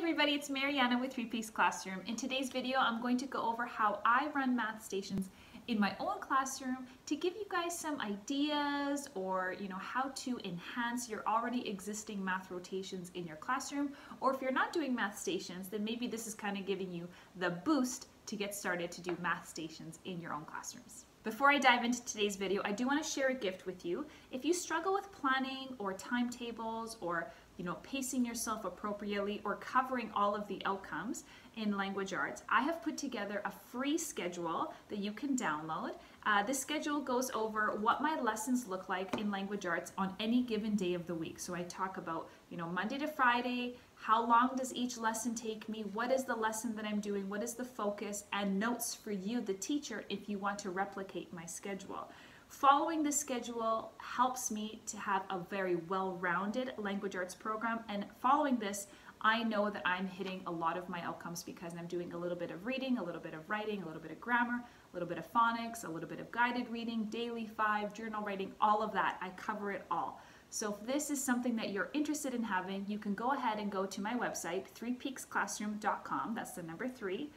everybody, it's Mariana with Three Peaks Classroom. In today's video, I'm going to go over how I run math stations in my own classroom to give you guys some ideas or you know how to enhance your already existing math rotations in your classroom. Or if you're not doing math stations, then maybe this is kind of giving you the boost to get started to do math stations in your own classrooms. Before I dive into today's video, I do want to share a gift with you. If you struggle with planning or timetables or you know, pacing yourself appropriately or covering all of the outcomes in language arts, I have put together a free schedule that you can download. Uh, this schedule goes over what my lessons look like in language arts on any given day of the week. So I talk about, you know, Monday to Friday, how long does each lesson take me, what is the lesson that I'm doing, what is the focus, and notes for you, the teacher, if you want to replicate my schedule. Following this schedule helps me to have a very well-rounded language arts program and following this I know that I'm hitting a lot of my outcomes because I'm doing a little bit of reading, a little bit of writing, a little bit of grammar, a little bit of phonics, a little bit of guided reading, daily five, journal writing, all of that. I cover it all. So if this is something that you're interested in having, you can go ahead and go to my website, threepeaksclassroom.com, that's the number three,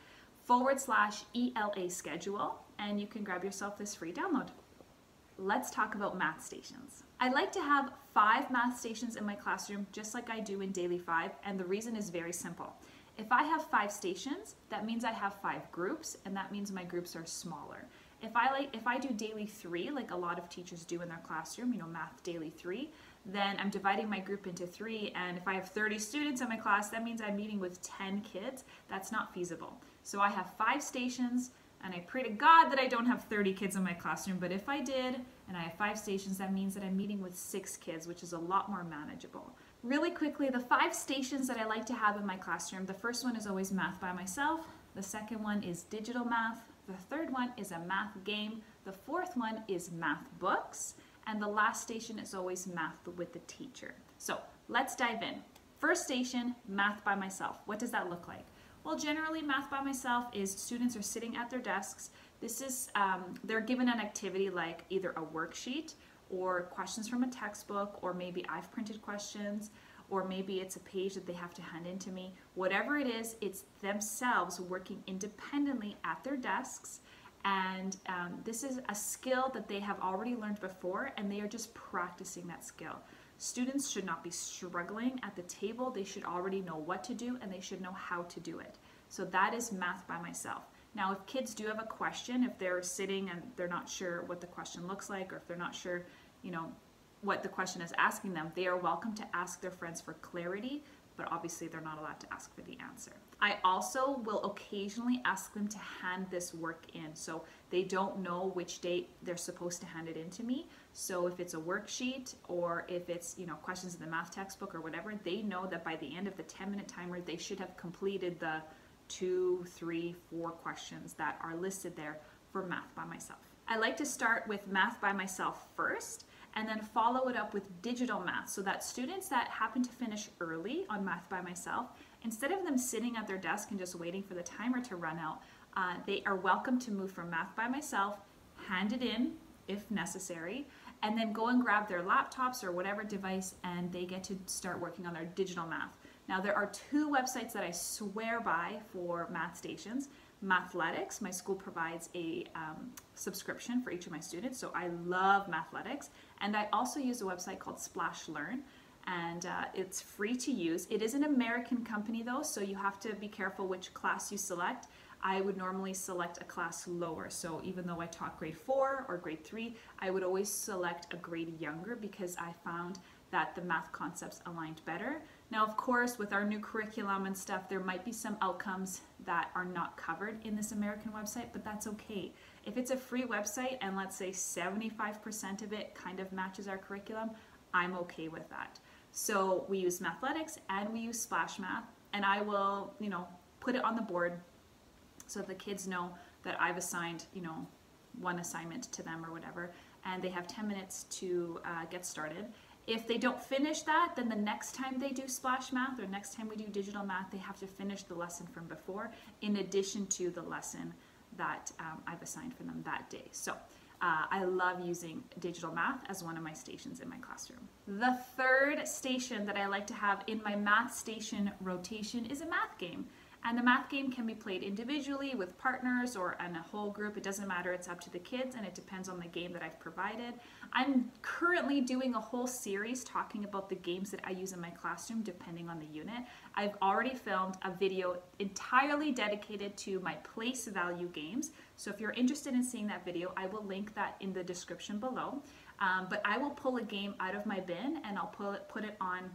forward slash ELA schedule, and you can grab yourself this free download let's talk about math stations. I like to have five math stations in my classroom just like I do in Daily 5 and the reason is very simple. If I have five stations, that means I have five groups and that means my groups are smaller. If I like if I do daily 3 like a lot of teachers do in their classroom, you know, math daily 3, then I'm dividing my group into 3 and if I have 30 students in my class, that means I'm meeting with 10 kids. That's not feasible. So I have five stations and I pray to God that I don't have 30 kids in my classroom, but if I did, and I have five stations, that means that I'm meeting with six kids, which is a lot more manageable. Really quickly, the five stations that I like to have in my classroom, the first one is always math by myself, the second one is digital math, the third one is a math game, the fourth one is math books, and the last station is always math with the teacher. So let's dive in. First station, math by myself. What does that look like? Well, generally math by myself is students are sitting at their desks. This is, um, they're given an activity like either a worksheet or questions from a textbook, or maybe I've printed questions, or maybe it's a page that they have to hand in to me. Whatever it is, it's themselves working independently at their desks. And um, this is a skill that they have already learned before, and they are just practicing that skill. Students should not be struggling at the table. They should already know what to do and they should know how to do it. So that is math by myself. Now, if kids do have a question, if they're sitting and they're not sure what the question looks like, or if they're not sure, you know, what the question is asking them, they are welcome to ask their friends for clarity but obviously they're not allowed to ask for the answer. I also will occasionally ask them to hand this work in. So they don't know which date they're supposed to hand it in to me. So if it's a worksheet or if it's, you know, questions in the math textbook or whatever, they know that by the end of the 10 minute timer, they should have completed the two, three, four questions that are listed there for math by myself. I like to start with math by myself first and then follow it up with digital math so that students that happen to finish early on Math by Myself, instead of them sitting at their desk and just waiting for the timer to run out, uh, they are welcome to move from Math by Myself, hand it in if necessary, and then go and grab their laptops or whatever device and they get to start working on their digital math. Now there are two websites that I swear by for math stations. Mathletics, my school provides a um, subscription for each of my students, so I love Mathletics. And I also use a website called Splash Learn, and uh, it's free to use. It is an American company though, so you have to be careful which class you select. I would normally select a class lower, so even though I taught grade 4 or grade 3, I would always select a grade younger because I found that the math concepts aligned better. Now, of course, with our new curriculum and stuff, there might be some outcomes that are not covered in this American website, but that's okay. If it's a free website and let's say 75% of it kind of matches our curriculum, I'm okay with that. So we use Mathletics and we use Splash Math, and I will, you know, put it on the board so the kids know that I've assigned, you know, one assignment to them or whatever, and they have 10 minutes to uh, get started. If they don't finish that, then the next time they do splash math or next time we do digital math, they have to finish the lesson from before in addition to the lesson that um, I've assigned for them that day. So uh, I love using digital math as one of my stations in my classroom. The third station that I like to have in my math station rotation is a math game. And the math game can be played individually with partners or in a whole group. It doesn't matter, it's up to the kids and it depends on the game that I've provided. I'm currently doing a whole series talking about the games that I use in my classroom depending on the unit. I've already filmed a video entirely dedicated to my place value games. So if you're interested in seeing that video, I will link that in the description below. Um, but I will pull a game out of my bin and I'll pull it, put it on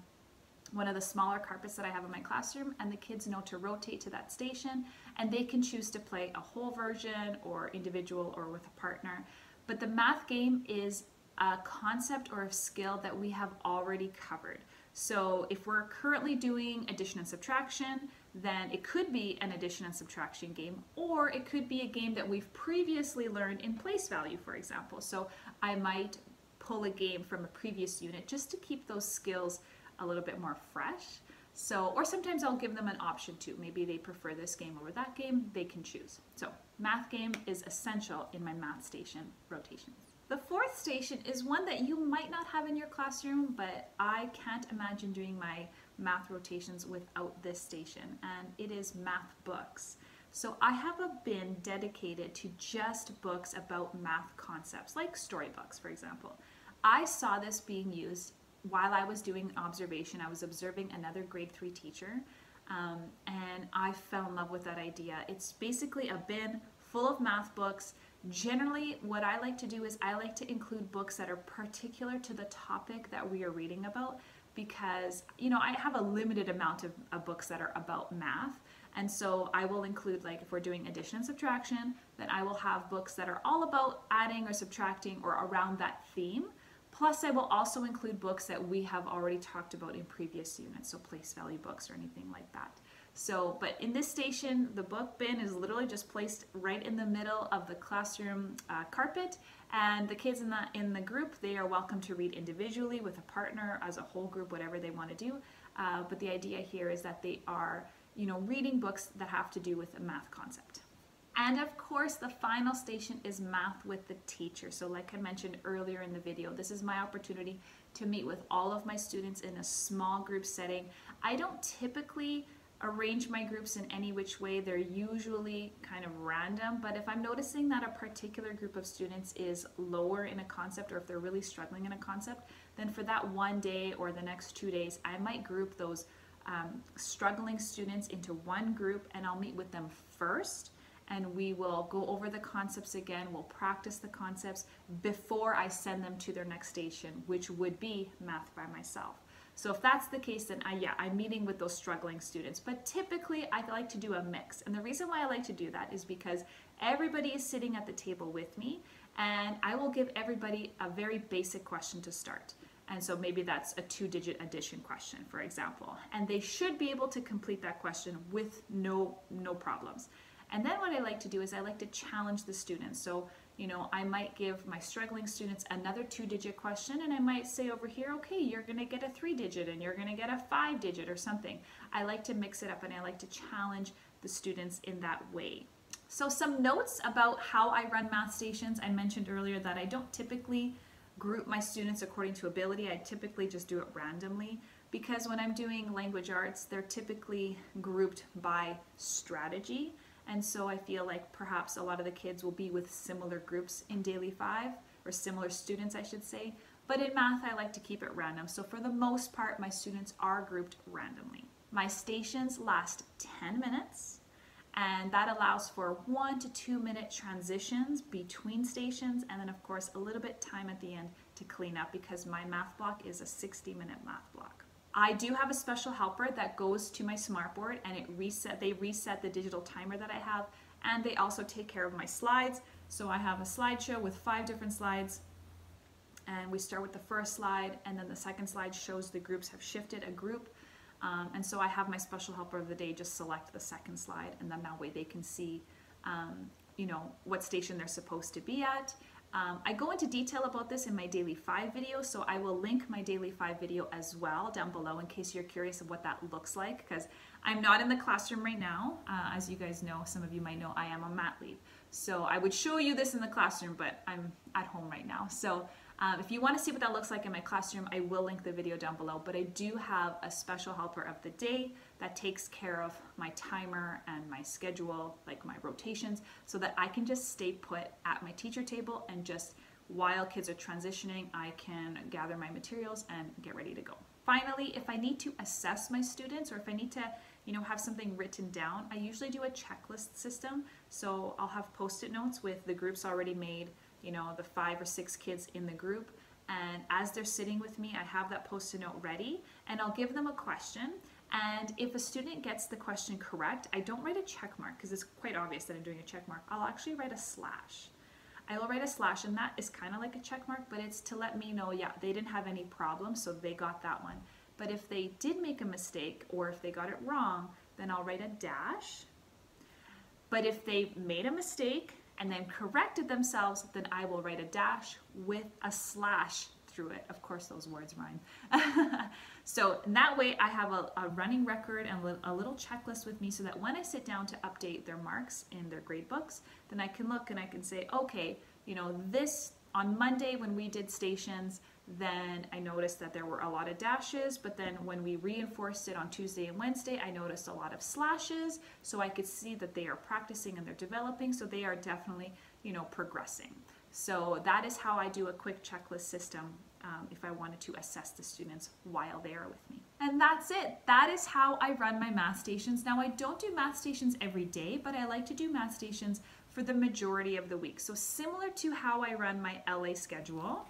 one of the smaller carpets that I have in my classroom and the kids know to rotate to that station and they can choose to play a whole version or individual or with a partner. But the math game is a concept or a skill that we have already covered. So if we're currently doing addition and subtraction, then it could be an addition and subtraction game, or it could be a game that we've previously learned in place value, for example. So I might pull a game from a previous unit just to keep those skills a little bit more fresh. So, or sometimes I'll give them an option too. Maybe they prefer this game over that game, they can choose. So, math game is essential in my math station rotations. The fourth station is one that you might not have in your classroom, but I can't imagine doing my math rotations without this station, and it is math books. So I have a bin dedicated to just books about math concepts, like storybooks, for example. I saw this being used while I was doing observation, I was observing another grade three teacher, um, and I fell in love with that idea. It's basically a bin full of math books. Generally, what I like to do is I like to include books that are particular to the topic that we are reading about because, you know, I have a limited amount of, of books that are about math. And so I will include, like, if we're doing addition and subtraction, then I will have books that are all about adding or subtracting or around that theme. Plus, I will also include books that we have already talked about in previous units, so place value books or anything like that. So, but in this station, the book bin is literally just placed right in the middle of the classroom uh, carpet, and the kids in the in the group they are welcome to read individually with a partner, as a whole group, whatever they want to do. Uh, but the idea here is that they are, you know, reading books that have to do with a math concept. And of course, the final station is math with the teacher. So like I mentioned earlier in the video, this is my opportunity to meet with all of my students in a small group setting. I don't typically arrange my groups in any which way. They're usually kind of random, but if I'm noticing that a particular group of students is lower in a concept or if they're really struggling in a concept, then for that one day or the next two days, I might group those um, struggling students into one group and I'll meet with them first and we will go over the concepts again. We'll practice the concepts before I send them to their next station, which would be math by myself. So if that's the case, then I, yeah, I'm meeting with those struggling students. But typically, I like to do a mix. And the reason why I like to do that is because everybody is sitting at the table with me, and I will give everybody a very basic question to start. And so maybe that's a two digit addition question, for example. And they should be able to complete that question with no, no problems. And then what I like to do is I like to challenge the students. So, you know, I might give my struggling students another two digit question and I might say over here, okay, you're going to get a three digit and you're going to get a five digit or something. I like to mix it up and I like to challenge the students in that way. So some notes about how I run math stations. I mentioned earlier that I don't typically group my students according to ability. I typically just do it randomly because when I'm doing language arts, they're typically grouped by strategy. And so I feel like perhaps a lot of the kids will be with similar groups in Daily 5, or similar students, I should say. But in math, I like to keep it random. So for the most part, my students are grouped randomly. My stations last 10 minutes, and that allows for one to two minute transitions between stations, and then of course a little bit time at the end to clean up because my math block is a 60 minute math block. I do have a special helper that goes to my smartboard and it reset they reset the digital timer that I have and they also take care of my slides. So I have a slideshow with five different slides and we start with the first slide and then the second slide shows the groups have shifted a group um, and so I have my special helper of the day just select the second slide and then that way they can see um, you know what station they're supposed to be at Um, I go into detail about this in my daily five video, so I will link my daily five video as well down below in case you're curious of what that looks like because I'm not in the classroom right now. Uh, as you guys know, some of you might know I am on mat leave. So I would show you this in the classroom, but I'm at home right now. So um, if you want to see what that looks like in my classroom, I will link the video down below, but I do have a special helper of the day that takes care of my timer and my schedule, like my rotations, so that I can just stay put at my teacher table and just while kids are transitioning, I can gather my materials and get ready to go. Finally, if I need to assess my students or if I need to, you know, have something written down, I usually do a checklist system. So I'll have post-it notes with the groups already made, you know, the five or six kids in the group. And as they're sitting with me, I have that post-it note ready and I'll give them a question. And if a student gets the question correct, I don't write a check mark because it's quite obvious that I'm doing a check mark. I'll actually write a slash. I will write a slash and that is kind of like a check mark, but it's to let me know, yeah, they didn't have any problems, so they got that one. But if they did make a mistake or if they got it wrong, then I'll write a dash. But if they made a mistake and then corrected themselves, then I will write a dash with a slash through it. Of course, those words rhyme. so that way I have a, a running record and a little checklist with me so that when I sit down to update their marks in their grade books, then I can look and I can say, okay, you know, this on Monday when we did stations, then I noticed that there were a lot of dashes, but then when we reinforced it on Tuesday and Wednesday, I noticed a lot of slashes, so I could see that they are practicing and they're developing, so they are definitely, you know, progressing. So that is how I do a quick checklist system um, if I wanted to assess the students while they are with me. And that's it. That is how I run my math stations. Now I don't do math stations every day, but I like to do math stations for the majority of the week. So similar to how I run my LA schedule,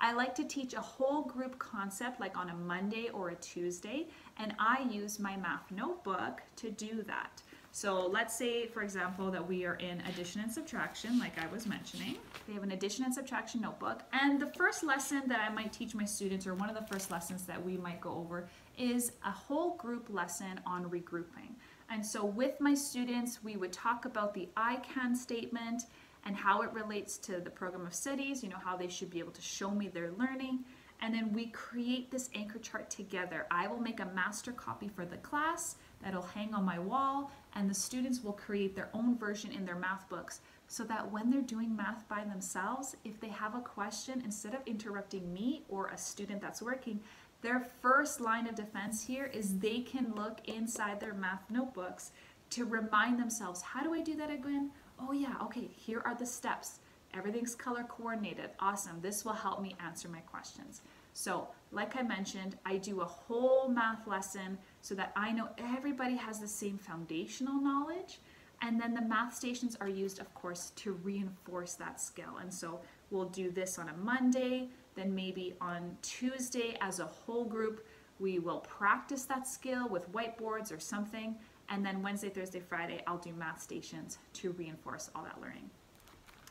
I like to teach a whole group concept like on a Monday or a Tuesday, and I use my math notebook to do that. So let's say, for example, that we are in addition and subtraction, like I was mentioning. They have an addition and subtraction notebook, and the first lesson that I might teach my students, or one of the first lessons that we might go over, is a whole group lesson on regrouping. And so with my students, we would talk about the I can statement, and how it relates to the program of studies, you know, how they should be able to show me their learning. And then we create this anchor chart together. I will make a master copy for the class that'll hang on my wall, and the students will create their own version in their math books so that when they're doing math by themselves, if they have a question, instead of interrupting me or a student that's working, their first line of defense here is they can look inside their math notebooks to remind themselves, how do I do that again? oh yeah, okay, here are the steps. Everything's color coordinated. Awesome. This will help me answer my questions. So, like I mentioned, I do a whole math lesson so that I know everybody has the same foundational knowledge. And then the math stations are used, of course, to reinforce that skill. And so we'll do this on a Monday, then maybe on Tuesday as a whole group, we will practice that skill with whiteboards or something. And then Wednesday, Thursday, Friday, I'll do math stations to reinforce all that learning.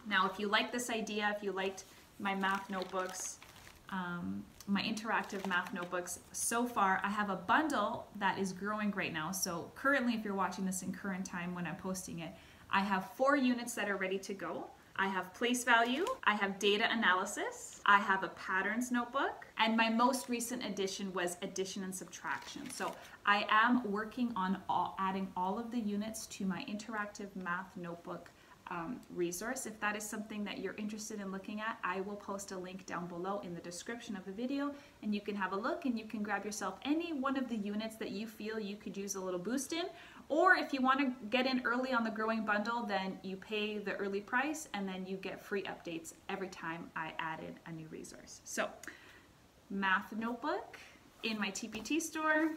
Now, if you like this idea, if you liked my math notebooks, um, my interactive math notebooks, so far I have a bundle that is growing right now. So currently, if you're watching this in current time when I'm posting it, I have four units that are ready to go. I have place value, I have data analysis, I have a patterns notebook, and my most recent addition was addition and subtraction. So I am working on all, adding all of the units to my interactive math notebook um, resource. If that is something that you're interested in looking at, I will post a link down below in the description of the video and you can have a look and you can grab yourself any one of the units that you feel you could use a little boost in or if you want to get in early on the growing bundle, then you pay the early price and then you get free updates every time I add in a new resource. So math notebook in my TPT store.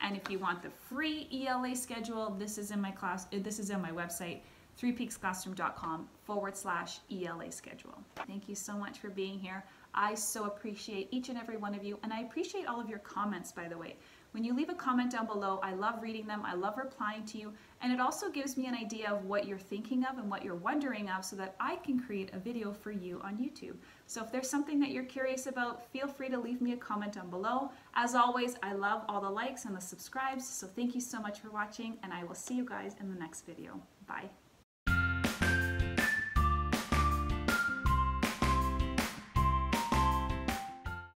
And if you want the free ELA schedule, this is in my class, this is in my website, threepeaksclassroom.com forward slash ELA schedule. Thank you so much for being here. I so appreciate each and every one of you, and I appreciate all of your comments, by the way. When you leave a comment down below, I love reading them, I love replying to you, and it also gives me an idea of what you're thinking of and what you're wondering of so that I can create a video for you on YouTube. So if there's something that you're curious about, feel free to leave me a comment down below. As always, I love all the likes and the subscribes, so thank you so much for watching, and I will see you guys in the next video. Bye.